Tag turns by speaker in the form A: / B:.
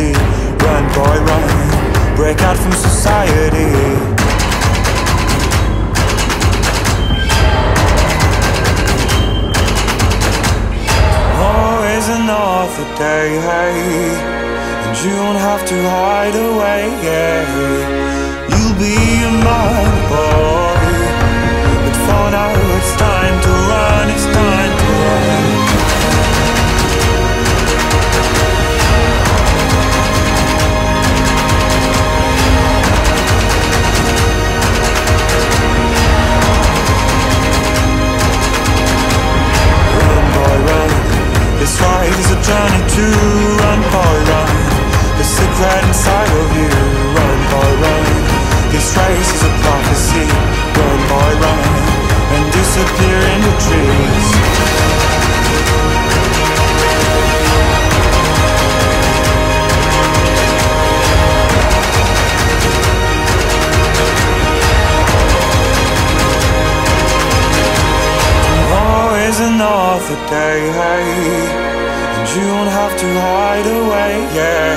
A: prophecy. Run, boy, run. Break out from society. Another day. And you don't have to hide away. You'll be a man, boy. Journey to run, boy, run. The secret inside of you. Run, boy, run. This race is a prophecy. Run, boy, run. And disappear in the trees. Always another day, you don't have to hide away, yeah.